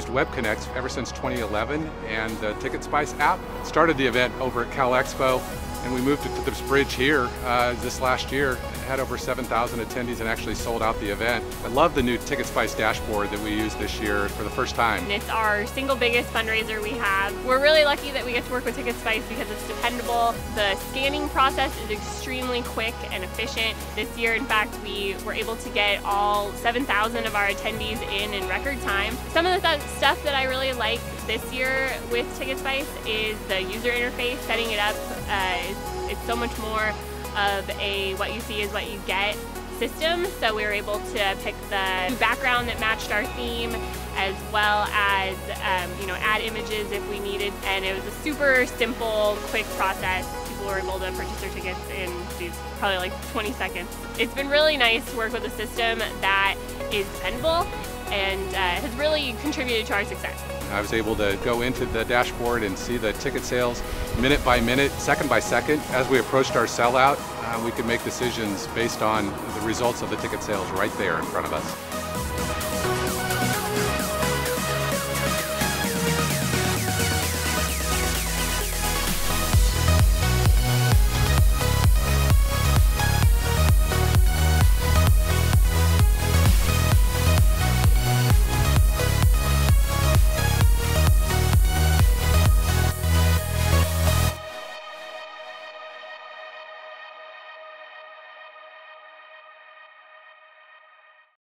Webconnex ever since 2011 and the TicketSpice app. Started the event over at Cal Expo and we moved it to this bridge here uh, this last year. It had over 7,000 attendees and actually sold out the event. I love the new TicketSpice dashboard that we used this year for the first time. It's our single biggest fundraiser we have. We're really lucky that we get to work with TicketSpice because it's dependable. The scanning process is extremely quick and efficient. This year, in fact, we were able to get all 7,000 of our attendees in in record time. Some of the th stuff that I really like this year with TicketSpice is the user interface, setting it up. Uh, it's, it's so much more of a what you see is what you get system. So we were able to pick the background that matched our theme as well as um, you know add images if we needed and it was a super simple quick process people were able to purchase their tickets in probably like 20 seconds it's been really nice to work with a system that is dependable and uh, has really contributed to our success I was able to go into the dashboard and see the ticket sales minute by minute, second by second. As we approached our sellout, uh, we could make decisions based on the results of the ticket sales right there in front of us.